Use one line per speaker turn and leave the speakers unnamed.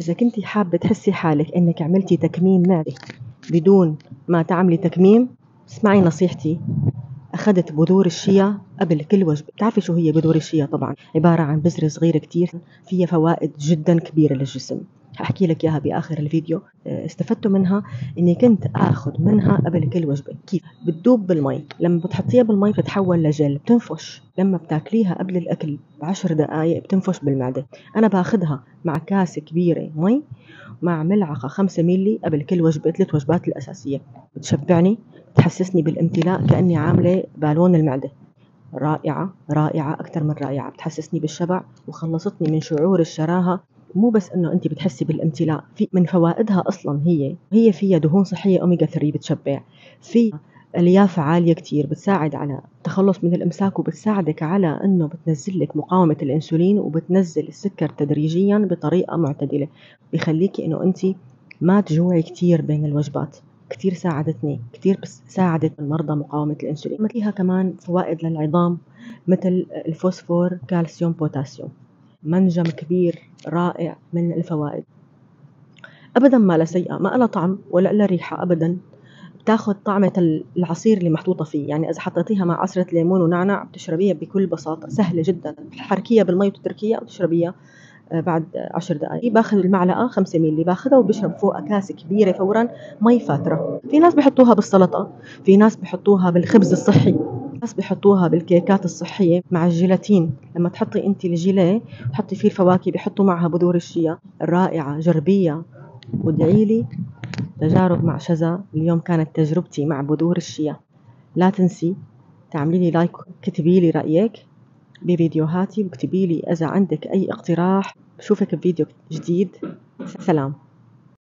إذا كنتي حابة تحسي حالك إنك عملتي تكميم معدة بدون ما تعملي تكميم اسمعي نصيحتي. أخذت بذور الشيا قبل كل وجبة. بتعرفي شو هي بذور الشيا طبعا؟ عبارة عن بذرة صغيرة كتير فيها فوائد جدا كبيرة للجسم. هحكي لك إياها بآخر الفيديو. آه، استفدت منها إني كنت آخذ منها قبل كل وجبة. كيف؟ بتدوب بالمي. لما بتحطيها بالمي بتتحول لجل. بتنفش. لما بتاكليها قبل الأكل بعشر دقائق بتنفش بالمعدة. أنا باخذها مع كاسه كبيرة مي مع ملعقة خمسة ميلي قبل كل وجبة. ثلاث وجبات الأساسية. بتشبعني بتحسسني بالامتلاء كأني عاملة بالون المعدة. رائعة رائعة أكثر من رائعة. بتحسسني بالشبع وخلصتني من شعور الشراهة. مو بس إنه انت بتحسي بالامتلاء في من فوائدها أصلا هي هي فيها دهون صحية اوميجا 3 بتشبع. في الياف عالية كتير بتساعد على التخلص من الإمساك وبتساعدك على إنه بتنزل لك مقاومة الإنسولين وبتنزل السكر تدريجيا بطريقة معتدلة بخليكي إنه انت ما تجوعي كتير بين الوجبات. كتير ساعدتني كتير ساعدت المرضى مقاومة الأنسولين. فيها كمان فوائد للعظام مثل الفوسفور كالسيوم بوتاسيوم. منجم كبير رائع من الفوائد. ابدا ما لها سيئة ما لها طعم ولا لها ريحة ابدا. بتاخذ طعمة العصير اللي محطوطة فيه يعني إذا حطيتيها مع عصرة ليمون ونعناع بتشربيها بكل بساطة سهلة جدا. بتحركيها بالمي وتتركيها وتشربيها آه، بعد عشر دقائق باخذ المعلقة خمسة ميلي باخذها وبشرب فوقها كاسة كبيرة فورا مي فاترة. في ناس بحطوها بالسلطة في ناس بحطوها بالخبز الصحي. ناس بحطوها بالكيكات الصحية مع الجيلاتين. لما تحطي انت الجيليه تحطي فيه الفواكه بحطوا معها بذور الشيا الرائعة جربيها وادعي لي تجارب مع شذا. اليوم كانت تجربتي مع بذور الشيا. لا تنسي تعملي لي like كتبي لي رأيك بفيديوهاتي واكتبي لي إذا عندك أي اقتراح. بشوفك بفيديو جديد. سلام.